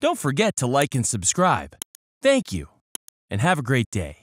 Don't forget to like and subscribe. Thank you, and have a great day.